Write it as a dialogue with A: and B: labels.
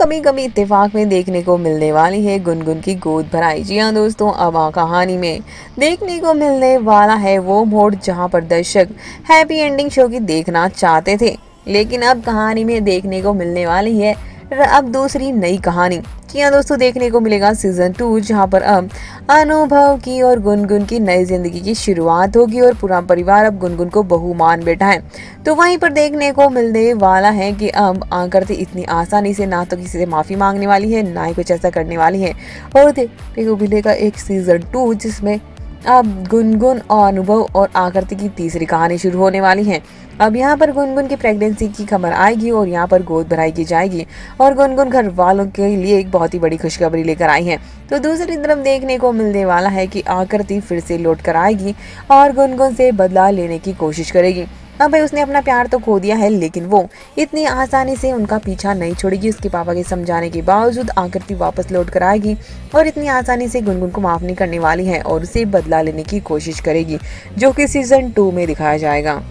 A: कभी कभी इत्तेफाक में देखने को मिलने वाली है गुनगुन की गोद भराई। जी हाँ दोस्तों, अब आ कहानी में। देखने को मिलने वाला है वो मोड जहाँ पर दर्शक हैप्पी एंडिंग शो की देखना चाहते थे। लेकिन अब कहानी में देखने को मिलने वाली है अब दूसरी नई कहानी। जी हाँ दोस्तों, देखने को मिलेगा सीज़न टू जहाँ पर अब अनुभव की और गुनगुन की नई ज़िंदगी की शुरुआत होगी और पूरा परिवार अब गुनगुन को बहु मान बैठा है। तो वहीं पर देखने को मिलने वाला है कि अब आकृति इतनी आसानी से ना तो किसी से माफ़ी मांगने वाली है, ना ही कुछ ऐसा करने वाली है। और देखने को मिलेगा एक सीज़न टू जिसमें अब गुनगुन और अनुभव और आकृति की तीसरी कहानी शुरू होने वाली है। अब यहाँ पर गुनगुन की प्रेगनेंसी की खबर आएगी और यहाँ पर गोद भराई की जाएगी और गुनगुन घर वालों के लिए एक बहुत ही बड़ी खुशखबरी लेकर आई है। तो दूसरी तरफ़ देखने को मिलने वाला है कि आकृति फिर से लौट कर आएगी और गुनगुन से बदला लेने की कोशिश करेगी। अब भाई उसने अपना प्यार तो खो दिया है, लेकिन वो इतनी आसानी से उनका पीछा नहीं छोड़ेगी। उसके पापा के समझाने के बावजूद आकृति वापस लौट कर आएगी और इतनी आसानी से गुनगुन को माफ़ नहीं करने वाली है और उसे बदला लेने की कोशिश करेगी, जो कि सीज़न टू में दिखाया जाएगा।